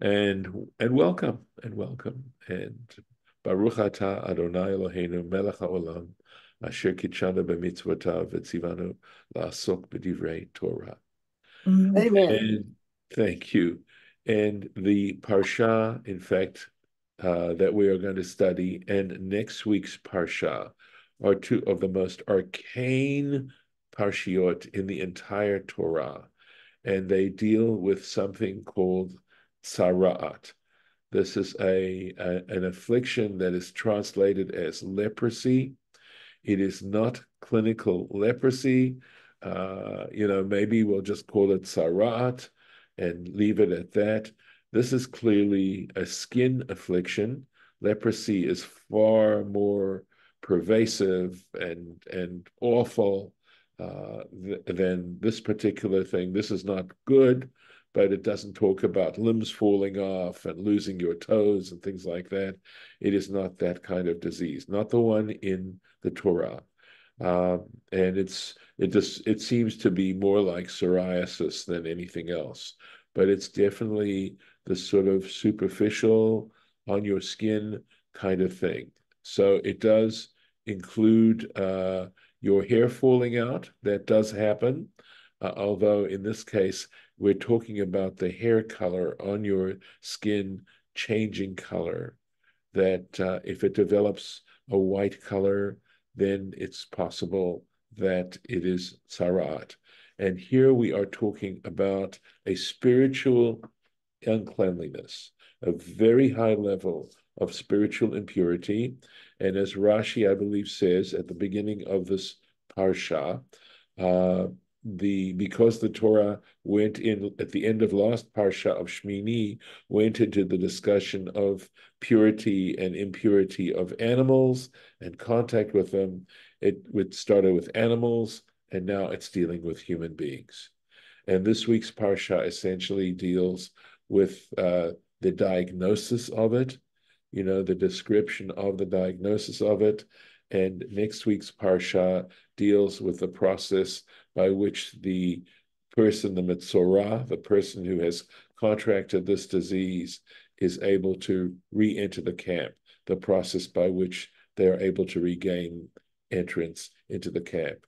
and and welcome and welcome and Baruch Ata Adonai Eloheinu Melech HaOlam Asher Kidshanu b'mitzvotav v'tzivanu la'asok b'divrei Torah. Amen. And thank you. And the parsha, in fact, uh, that we are going to study, and next week's parsha are two of the most arcane parshiot in the entire Torah, and they deal with something called tzaraat. This is a, a, an affliction that is translated as leprosy. It is not clinical leprosy. Uh, you know, maybe we'll just call it tzaraat and leave it at that. This is clearly a skin affliction. Leprosy is far more pervasive and and awful uh, th- than this particular thing. This is not good but it doesn't talk about limbs falling off and losing your toes and things like that. It is not that kind of disease, not the one in the Torah. Um, and it's it just it seems to be more like psoriasis than anything else, but it's definitely the sort of superficial on your skin kind of thing. So it does include uh, your hair falling out. That does happen, uh, although in this case we're talking about the hair color on your skin changing color. That uh, if it develops a white color, then it's possible that it is tzaraat. And here we are talking about a spiritual uncleanliness, a very high level of spiritual impurity. And as Rashi, I believe, says at the beginning of this parsha, uh, the because the Torah went in at the end of last parsha of Shmini went into the discussion of purity and impurity of animals and contact with them. It started with animals and now it's dealing with human beings. And this week's parsha essentially deals with uh, the diagnosis of it, you know, the description of the diagnosis of it. And next week's parsha deals with the process by which the person, the Metzora, the person who has contracted this disease, is able to re enter the camp, the process by which they are able to regain entrance into the camp.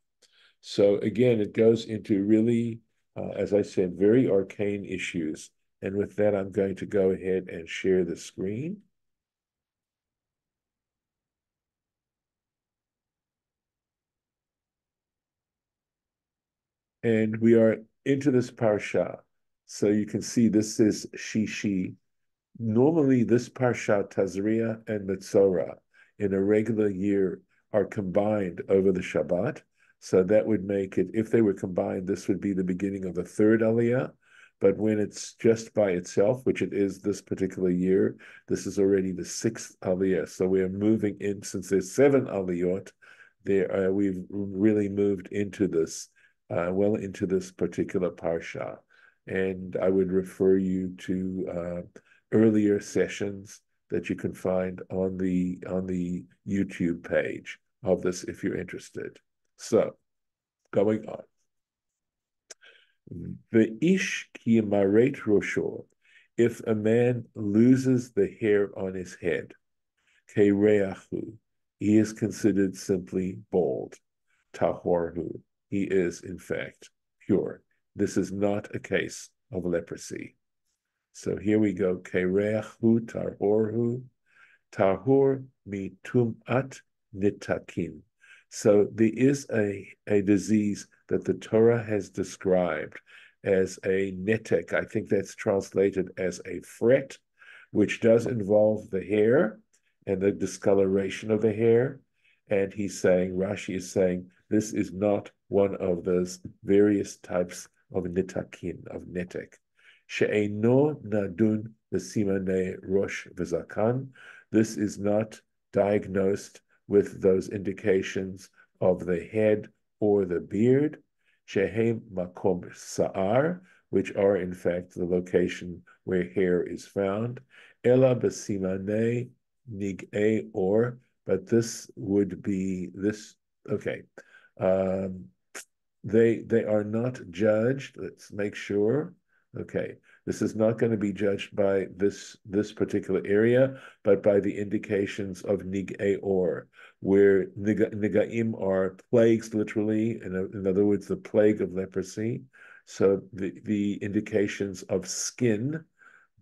So, again, it goes into really, uh, as I said, very arcane issues. And with that, I'm going to go ahead and share the screen. And we are into this parsha. So you can see this is Shishi. Normally, this parsha, Tazria and Metzora, in a regular year are combined over the Shabbat. So that would make it, if they were combined, this would be the beginning of the third Aliyah. But when it's just by itself, which it is this particular year, this is already the sixth Aliyah. So we are moving in, since there's seven Aliyot, there uh, we've really moved into this uh, well into this particular parsha. And I would refer you to uh, earlier sessions that you can find on the on the YouTube page of this if you're interested. So, going on. The ish ki maret rosho, if a man loses the hair on his head, kereahu, he is considered simply bald. Tahorhu, he is, in fact, pure. This is not a case of leprosy. So here we go. Kereahu tarhorhu, tarhor mitumat nitakin. So there is a, a disease that the Torah has described as a netek. I think that's translated as a fret, which does involve the hair and the discoloration of the hair. And he's saying, Rashi is saying, this is not one of those various types of nitakin, of netek. She'eno nadun simane rosh v'zakan. This is not diagnosed with those indications of the head or the beard. Shehem makom sa'ar, which are in fact the location where hair is found. Ela besimane nig'e or, but this would be this, okay. Um, they they are not judged. Let's make sure Okay, this is not going to be judged by this this particular area, but by the indications of or, where nigaim are plagues, literally. In, in other words, the plague of leprosy. So the the indications of skin,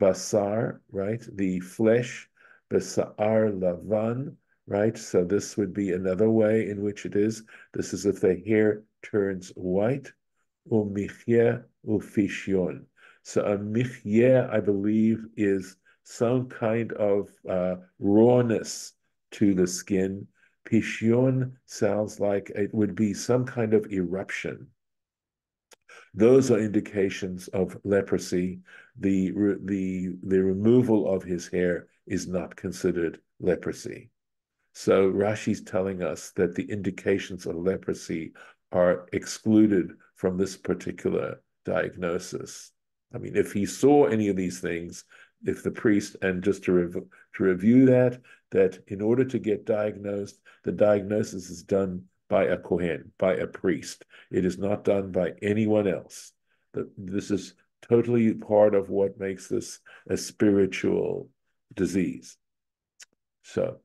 basar, right, the flesh, basar lavan, right. So this would be another way in which it is. This is if the hair turns white. Umichye ufishyon so a michye, I believe, is some kind of uh, rawness to the skin. Pishyon sounds like it would be some kind of eruption. Those are indications of leprosy. The, the, the removal of his hair is not considered leprosy. So Rashi's telling us that the indications of leprosy are excluded from this particular diagnosis. I mean, if he saw any of these things, if the priest, and just to, rev to review that, that in order to get diagnosed, the diagnosis is done by a Kohen, by a priest. It is not done by anyone else. This is totally part of what makes this a spiritual disease. So,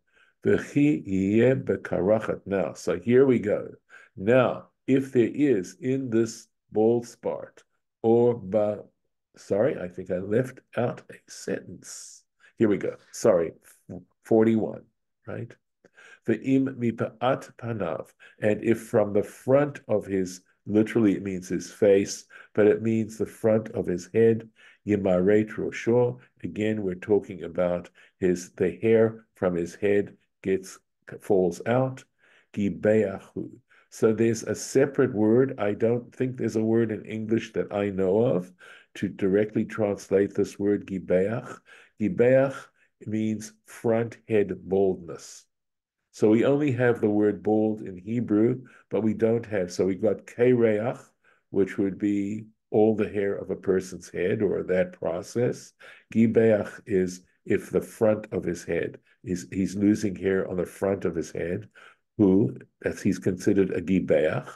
now, so here we go. Now, if there is in this bald spot or ba Sorry, I think I left out a sentence. Here we go. Sorry, 41, right? The im mipa'at panav. And if from the front of his, literally it means his face, but it means the front of his head, yimaret rosho. Again, we're talking about his, the hair from his head gets, falls out. Gibeahu. So there's a separate word. I don't think there's a word in English that I know of to directly translate this word gibeach. Gibeach means front head baldness. So we only have the word bald in Hebrew, but we don't have. So we got kereach, which would be all the hair of a person's head or that process. Gibeach is if the front of his head is he's losing hair on the front of his head, who as he's considered a gibeach,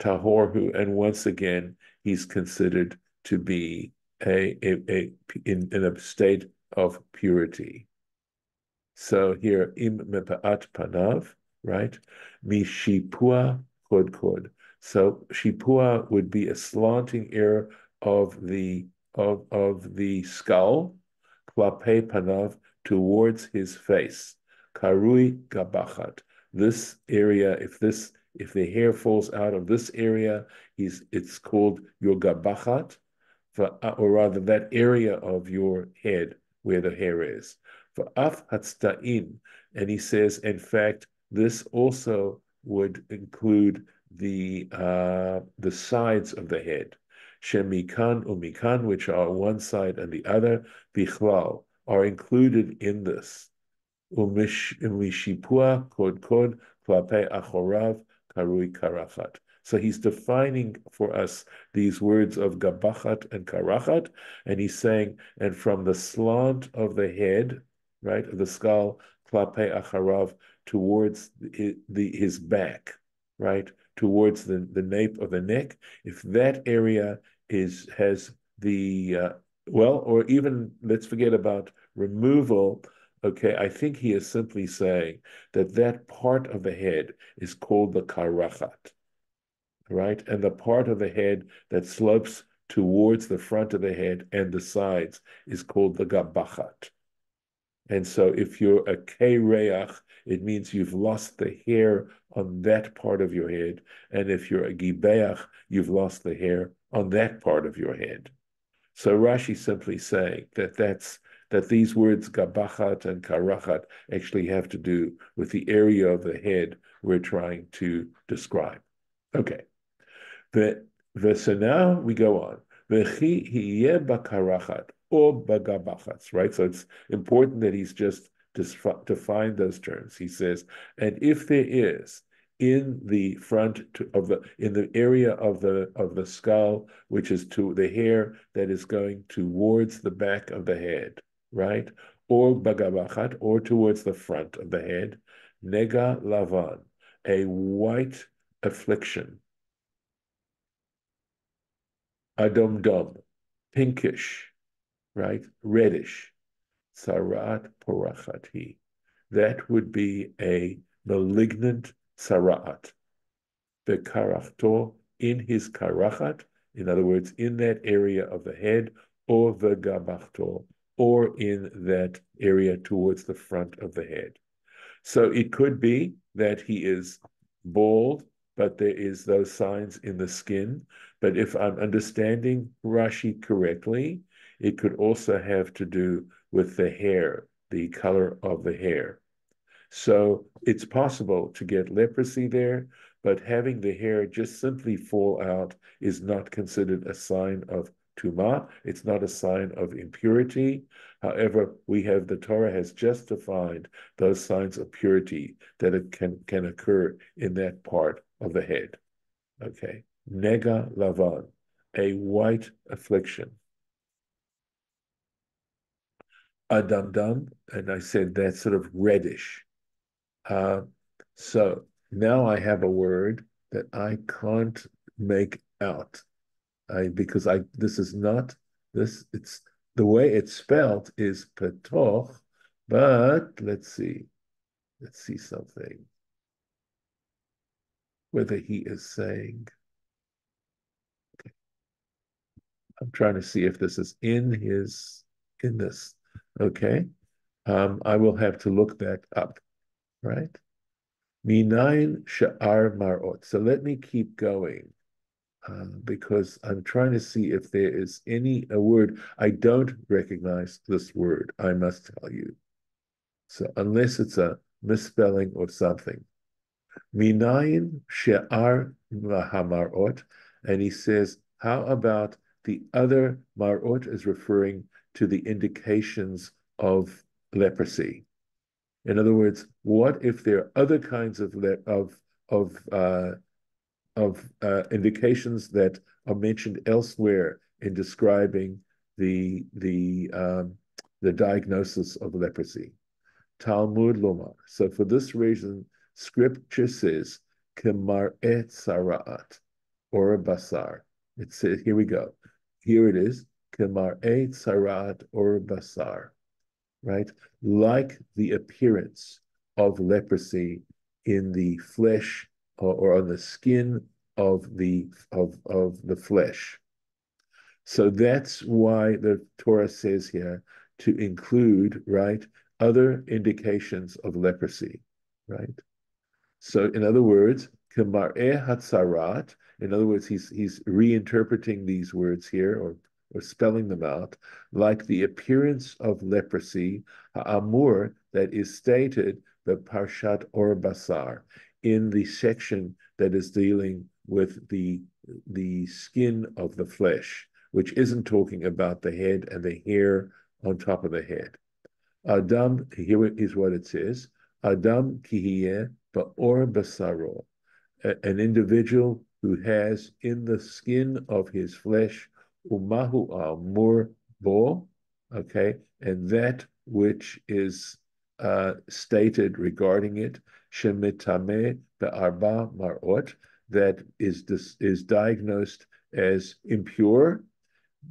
tahorhu, and once again he's considered to be a, a, a in, in a state of purity. So here, im mepa'at panav, right? Mi shipua kod kod. So shipua would be a slanting air of the of of the skull, klape panav towards his face. Karui gabachat. This area, if this if the hair falls out of this area, he's it's called your gabachat, uh, or rather that area of your head where the hair is. For af hatzta'in, and he says, in fact, this also would include the uh, the sides of the head, shemikan umikan, which are one side and the other, bichlal, are included in this. Umishipua kod kod klape achorav karui karachat. So he's defining for us these words of gabachat and karachat, and he's saying, and from the slant of the head, right, of the skull, klape acharav, towards the, the, his back, right, towards the, the nape of the neck, if that area is has the uh, well, or even let's forget about removal. Okay, I think he is simply saying that that part of the head is called the karachat right? And the part of the head that slopes towards the front of the head and the sides is called the gabachat. And so if you're a kereach, it means you've lost the hair on that part of your head. And if you're a gibeach, you've lost the hair on that part of your head. So Rashi simply saying that that's that these words gabachat and karachat actually have to do with the area of the head we're trying to describe. Okay. The, so now we go on. or bagabachats, right? So it's important that he's just define those terms. He says, and if there is in the front of the in the area of the of the skull, which is to the hair that is going towards the back of the head, right? Or bagabachat, or towards the front of the head, nega lavan, a white affliction Adom Dom. pinkish, right? Reddish. Sarat porachati. That would be a malignant sarat. Bekarachto in his karachat, in other words, in that area of the head, or the gabachto, or in that area towards the front of the head. So it could be that he is bald, but there is those signs in the skin. But if I'm understanding Rashi correctly, it could also have to do with the hair, the color of the hair. So it's possible to get leprosy there, but having the hair just simply fall out is not considered a sign of tuma. It's not a sign of impurity. However, we have the Torah has just defined those signs of purity that it can, can occur in that part of the head. Okay. Nega lavan, a white affliction. Adamdam, and I said that's sort of reddish. Uh, so now I have a word that I can't make out. I because I this is not this it's the way it's spelled is petoch, but let's see. Let's see something. Whether he is saying okay. I'm trying to see if this is in his in this. Okay. Um, I will have to look that up, right? Minayin sha'ar marot. So let me keep going uh, because I'm trying to see if there is any a word. I don't recognize this word, I must tell you. So unless it's a misspelling or something. Minayin she'ar hamarot. And he says, how about the other marot is referring to the indications of leprosy. In other words, what if there are other kinds of of of uh, of uh, indications that are mentioned elsewhere in describing the the um, the diagnosis of leprosy? Talmud Lomar. So for this reason, Scripture says Kemar et Saraat or Basar. It says here we go. Here it is. Kemar et Saraat or Basar right? Like the appearance of leprosy in the flesh or, or on the skin of the of of the flesh. So that's why the Torah says here to include, right, other indications of leprosy, right? So in other words, Hatzarat, in other words, he's he's reinterpreting these words here or or spelling them out, like the appearance of leprosy, amur, that is stated the Parshat Or Basar, in the section that is dealing with the, the skin of the flesh, which isn't talking about the head and the hair on top of the head. Adam, here is what it says, Adam kihiyeh ba'or basaro, an individual who has in the skin of his flesh umahu amur bo, okay, and that which is uh, stated regarding it, shemitame be'arba marot, that is is diagnosed as impure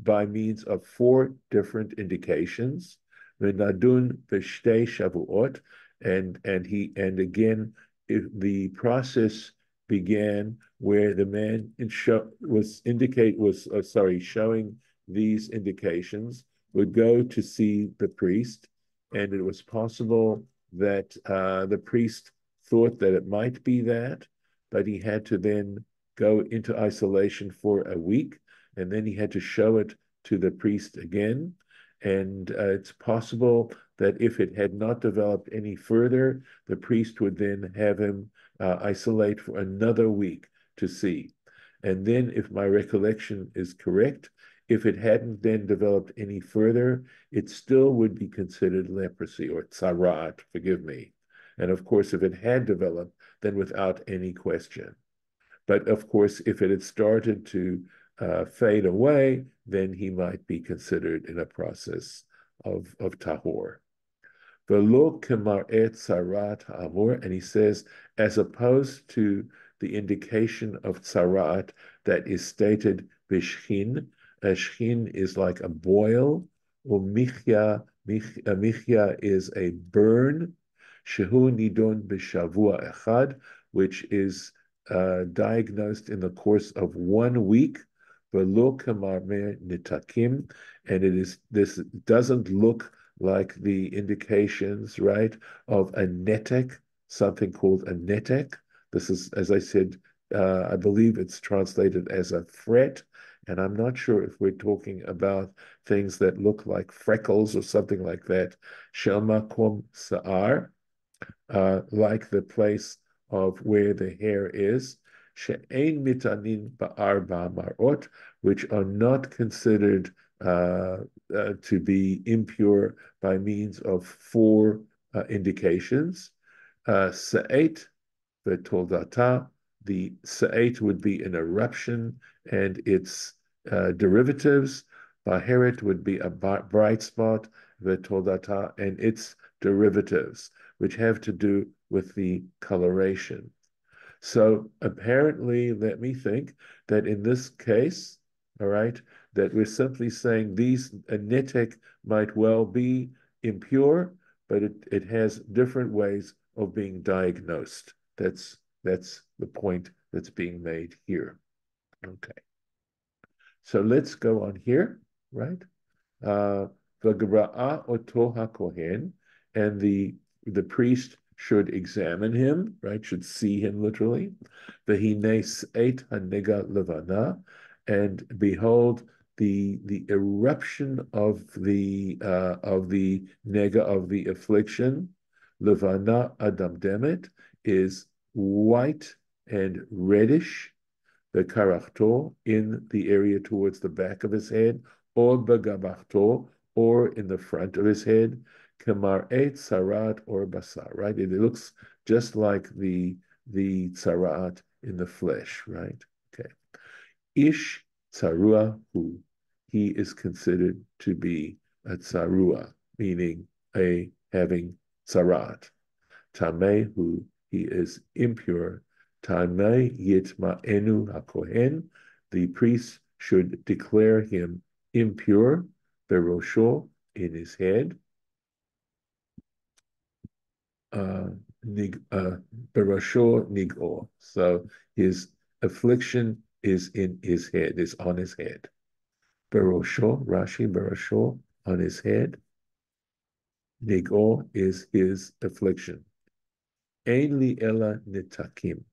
by means of four different indications. Menadun v'shtei shavuot, and and he and again, the process began where the man in show, was indicate was uh, sorry showing these indications would go to see the priest, and it was possible that uh, the priest thought that it might be that, but he had to then go into isolation for a week, and then he had to show it to the priest again. And uh, it's possible that if it had not developed any further, the priest would then have him uh, isolate for another week to see. And then, if my recollection is correct, if it hadn't then developed any further, it still would be considered leprosy or tsarat, forgive me. And of course, if it had developed, then without any question. But of course, if it had started to uh, fade away, then he might be considered in a process of, of tahor. Sarat amur, and he says, as opposed to the indication of tsarat that is stated bishkin, A shchin is like a boil, or michya, mich, michya is a burn, shehu nidon b'shavua echad, which is uh, diagnosed in the course of one week, Velo nitakim, and it is this doesn't look like the indications, right, of a netek, something called a netek. This is, as I said, uh, I believe it's translated as a fret, and I'm not sure if we're talking about things that look like freckles or something like that. Shelmakom sa'ar, uh, like the place of where the hair is, she'ein mitanin ba'arba marot, which are not considered uh, uh, to be impure by means of four uh, indications. Uh, sa'et v'toldata, the sa'et would be an eruption and its uh, derivatives. Baheret would be a bright spot, v'toldata, and its derivatives, which have to do with the coloration. So apparently, let me think that in this case, all right, that we're simply saying these a netek might well be impure, but it, it has different ways of being diagnosed. That's that's the point that's being made here. Okay. So let's go on here, right? Uh, oto hakohen, and the the priest should examine him, right? Should see him literally. Vehines et hanega levana, and behold the the eruption of the uh, of the nega of the affliction, levana adam demet, is white and reddish. The karachto in the area towards the back of his head, or begabachto, or in the front of his head, kamar et sarat or basar, right? It looks just like the the tsarat in the flesh, right? Okay. Ish tsarua hu. He is considered to be a tsarua, meaning a having tsarat. Tameh. He is impure. Tameh yitma enu hakohen. The priest should declare him impure, berosho, in his head nig, uh, nigor. So his affliction is in his head, is on his head. Berosho, Rashi, Berosho, on his head. Nigor is his affliction. Ainli ella nitakim.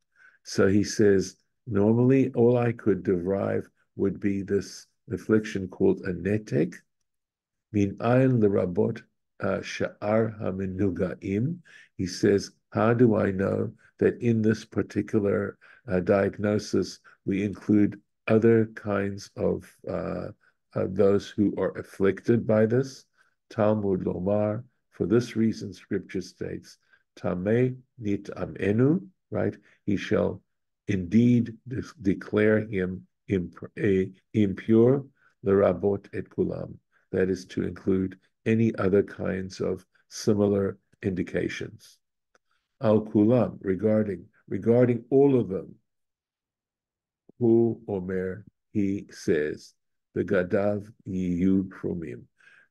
So he says, normally all I could derive would be this affliction called a netek, min ayin lerabot uh, sha'ar hamenugaim. He says, how do I know that in this particular uh, diagnosis we include other kinds of uh, those who are afflicted by this? Talmud Lomar. For this reason, Scripture states, Tameh nit amenu, right? He shall indeed de declare him imp impure, lerabot et kulam. That is to include any other kinds of similar indications. Al kulam regarding regarding all of them. Hu Omer he says the gadav yiyu krumim.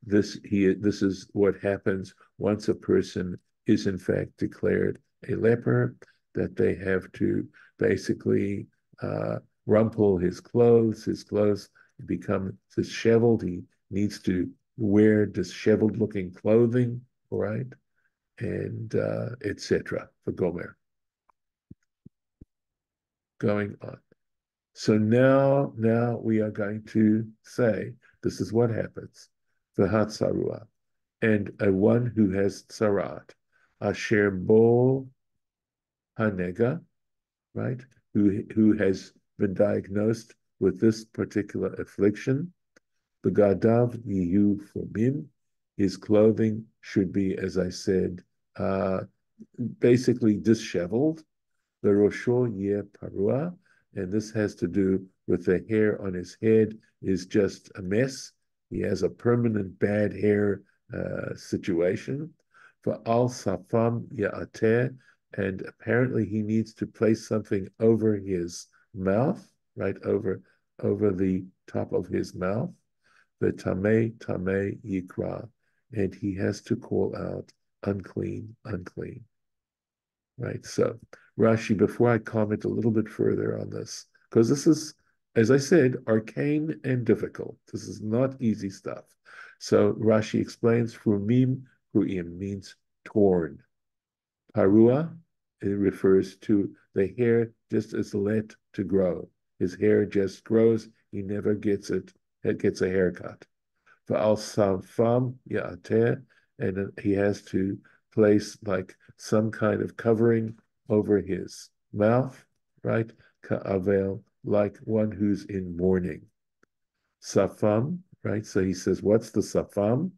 This he this is what happens once a person is in fact declared a leper that they have to basically uh, rumple his clothes. His clothes become disheveled. He needs to wear disheveled looking clothing, right? And uh, etc. for Gomer. Going on. So now, now we are going to say this is what happens. The Hatsarua. And a one who has tsarat, Asher Bo Hanega, right? Who, who has been diagnosed with this particular affliction, the Gadav Yihu Fomim, his clothing should be, as I said, uh, basically disheveled. The Rosho Ye Parua, and this has to do with the hair on his head is just a mess. He has a permanent bad hair uh, situation. For Al Safam Ya'ateh, and apparently he needs to place something over his mouth, right over over the top of his mouth, the tame tame yikra, and he has to call out unclean, unclean. Right. So Rashi, before I comment a little bit further on this, because this is, as I said, arcane and difficult. This is not easy stuff. So Rashi explains Rumim Ruim means torn. Parua, it refers to the hair just is let to grow. His hair just grows. He never gets it. It gets a haircut. For al samfam ya'ateh, and he has to place like some kind of covering over his mouth, right? Ka'avel, like one who's in mourning. Safam, right? So he says, what's the safam?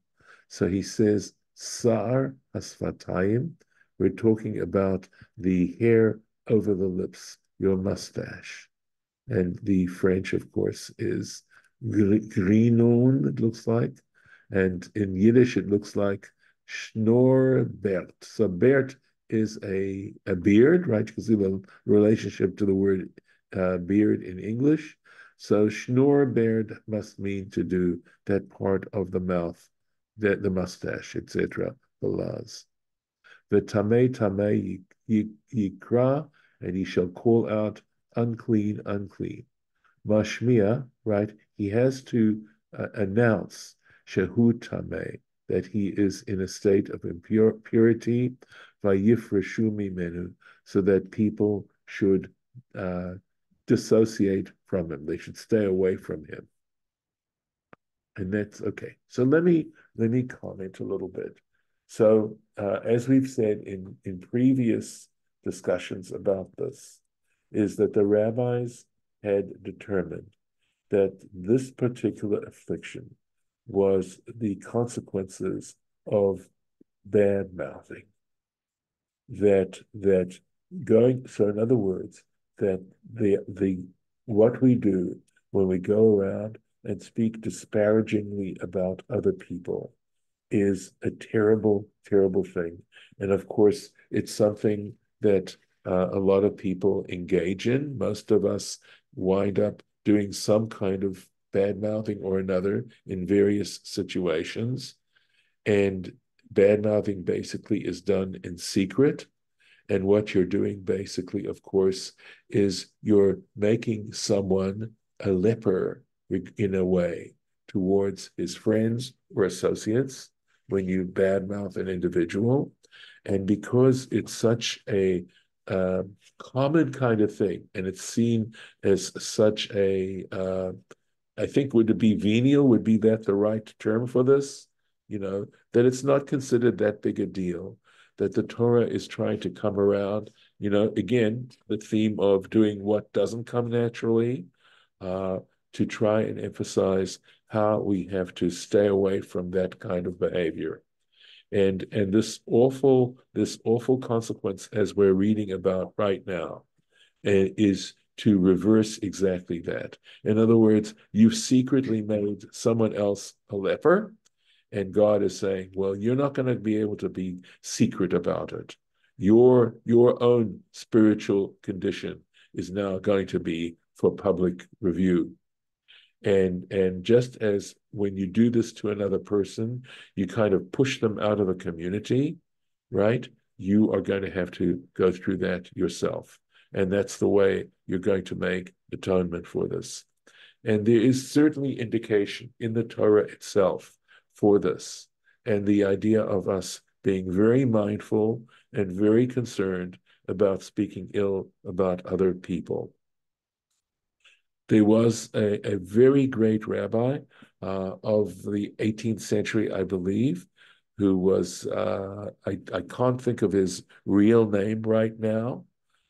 So he says, sar asfatayim. We're talking about the hair over the lips, your mustache. And the French, of course, is grinon, it looks like. And in Yiddish, it looks like schnorbert. So bert is a, a beard, right? Because of a relationship to the word uh, beard in English. So schnorbert must mean to do that part of the mouth, the, the mustache, etc. The las. The tame tame yikra, and he shall call out unclean, unclean. Mashmia, right? He has to uh, announce shehu tame that he is in a state of impurity, vayifreshu menu, so that people should uh, dissociate from him. They should stay away from him. And that's okay. So let me let me comment a little bit. So uh, as we've said in in previous discussions about this, is that the rabbis had determined that this particular affliction was the consequences of bad mouthing. That that going so in other words, that the the what we do when we go around and speak disparagingly about other people is a terrible, terrible thing. And of course, it's something that uh, a lot of people engage in. Most of us wind up doing some kind of bad mouthing or another in various situations. And bad mouthing basically is done in secret. And what you're doing basically, of course, is you're making someone a leper in a way towards his friends or associates when you badmouth an individual. And because it's such a uh, common kind of thing, and it's seen as such a uh, I think would it be venial? Would be that the right term for this? You know, that it's not considered that big a deal, that the Torah is trying to come around, you know, again, the theme of doing what doesn't come naturally, uh, to try and emphasize how we have to stay away from that kind of behavior. And and this awful, this awful consequence as we're reading about right now uh, is to reverse exactly that. In other words, you've secretly made someone else a leper, and God is saying, well, you're not going to be able to be secret about it. Your, your own spiritual condition is now going to be for public review. And, and just as when you do this to another person, you kind of push them out of a community, right? You are going to have to go through that yourself. And that's the way you're going to make atonement for this. And there is certainly indication in the Torah itself for this. And the idea of us being very mindful and very concerned about speaking ill about other people. There was a, a very great rabbi uh, of the 18th century, I believe, who was, uh, I, I can't think of his real name right now,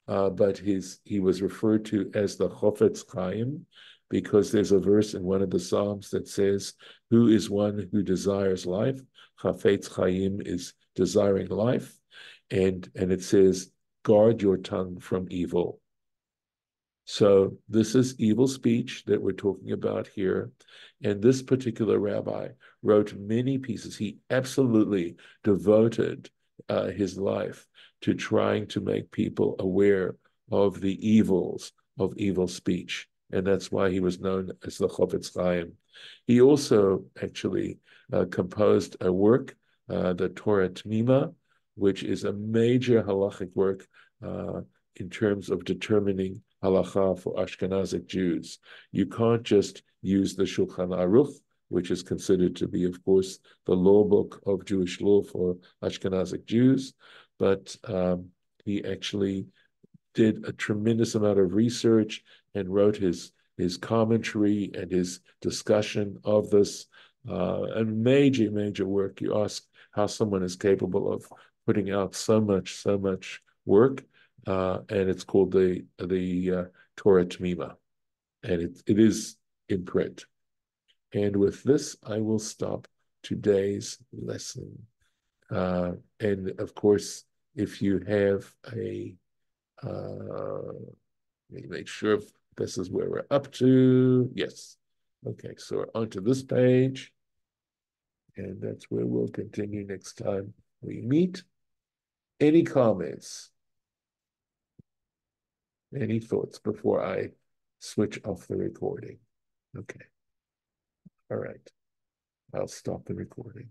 uh, but his he was referred to as the Chofetz Chaim because there's a verse in one of the Psalms that says, "Who is one who desires life?" Chafetz Chaim is desiring life, and and it says, "Guard your tongue from evil." So this is evil speech that we're talking about here. And this particular rabbi wrote many pieces. He absolutely devoted uh, his life to trying to make people aware of the evils of evil speech and that's why he was known as the Chofetz Chaim. He also actually uh, composed a work, uh, the Torah Tmima, which is a major halachic work uh, in terms of determining halacha for Ashkenazic Jews. You can't just use the Shulchan Aruch, which is considered to be, of course, the law book of Jewish law for Ashkenazic Jews, but um, he actually did a tremendous amount of research and wrote his his commentary and his discussion of this uh, a major major work. You ask how someone is capable of putting out so much so much work, uh, and it's called the the uh, Torah Tmima, and it it is in print. And with this, I will stop today's lesson. Uh, and of course, if you have a uh, let me make sure this is where we're up to. Yes. Okay, so we're onto this page. And that's where we'll continue next time we meet. Any comments? Any thoughts before I switch off the recording? Okay. All right. I'll stop the recording.